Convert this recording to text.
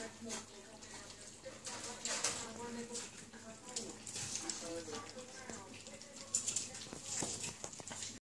correct movement.